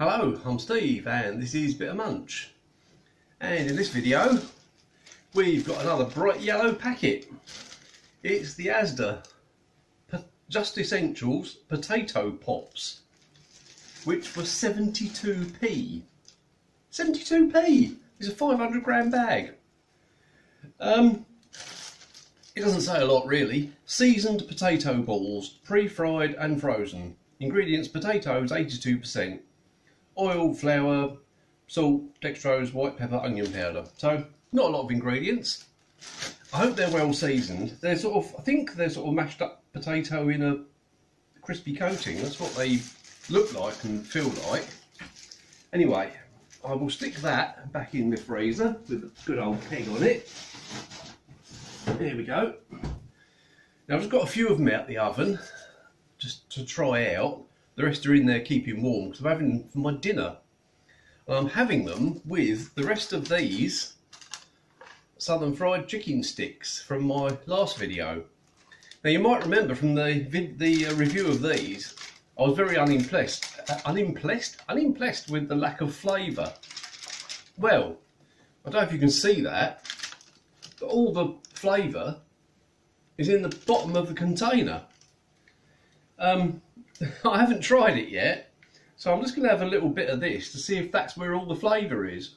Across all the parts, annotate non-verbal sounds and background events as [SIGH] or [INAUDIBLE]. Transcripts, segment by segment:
Hello, I'm Steve and this is Bit of Munch. And in this video, we've got another bright yellow packet. It's the Asda Just Essentials Potato Pops, which was 72p. 72p! It's a 500 gram bag. Um, it doesn't say a lot really. Seasoned potato balls, pre-fried and frozen. Ingredients potatoes 82%, oil, flour, salt, dextrose, white pepper, onion powder. So not a lot of ingredients. I hope they're well seasoned. They're sort of, I think they're sort of mashed up potato in a crispy coating. That's what they look like and feel like. Anyway, I will stick that back in the freezer with a good old peg on it. There we go. Now I've just got a few of them out the oven just to try out. The rest are in there keeping warm because I'm having them for my dinner. And I'm having them with the rest of these southern fried chicken sticks from my last video. Now you might remember from the the uh, review of these, I was very unimpressed, uh, unimpressed, unimpressed with the lack of flavour. Well, I don't know if you can see that, but all the flavour is in the bottom of the container. Um, [LAUGHS] I haven't tried it yet, so I'm just going to have a little bit of this to see if that's where all the flavour is.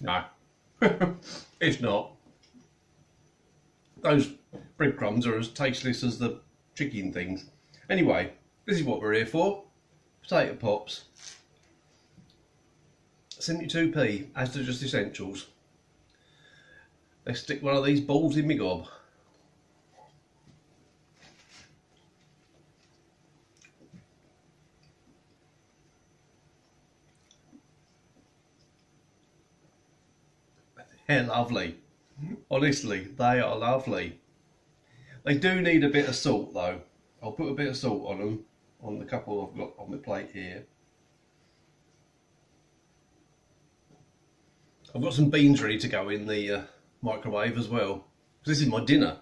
No, [LAUGHS] it's not. Those breadcrumbs are as tasteless as the chicken things. Anyway, this is what we're here for. Potato pops. 72p, Asda just essentials. Let's stick one of these balls in my gob. They're lovely. Honestly, they are lovely. They do need a bit of salt though. I'll put a bit of salt on them, on the couple I've got on the plate here. I've got some beans ready to go in the uh, microwave as well. This is my dinner.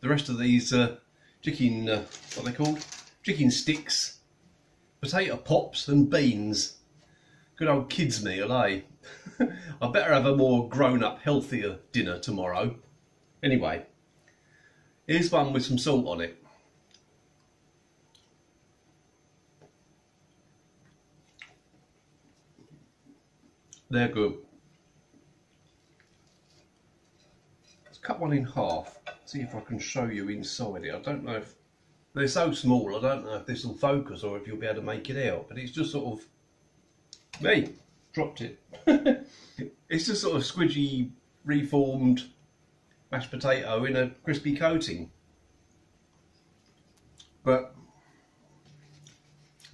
The rest of these uh, chicken, uh, what are they called? Chicken sticks, potato pops and beans. Good old kids meal, eh? [LAUGHS] I better have a more grown-up, healthier dinner tomorrow. Anyway, here's one with some salt on it. They're good. Cut one in half. See if I can show you inside it. I don't know if they're so small. I don't know if this will focus or if you'll be able to make it out. But it's just sort of me dropped it. [LAUGHS] it's just sort of squidgy, reformed mashed potato in a crispy coating. But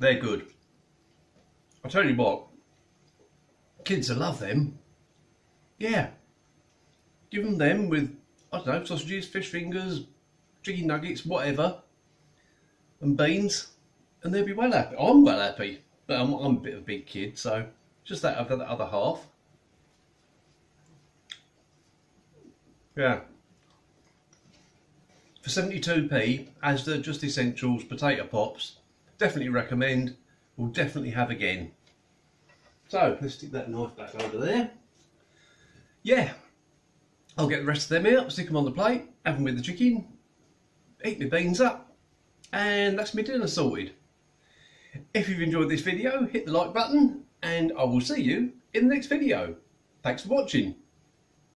they're good. I tell you what, kids will love them. Yeah. Give them them with, I don't know, sausages, fish fingers, chicken nuggets, whatever, and beans, and they'll be well happy. I'm well happy, but I'm, I'm a bit of a big kid, so just that I've got the other half. Yeah. For 72p, Asda Just Essentials Potato Pops, definitely recommend, will definitely have again. So, let's stick that knife back over there. Yeah, I'll get the rest of them out, stick them on the plate, have them with the chicken, eat my beans up, and that's my dinner sorted. If you've enjoyed this video, hit the like button, and I will see you in the next video. Thanks for watching.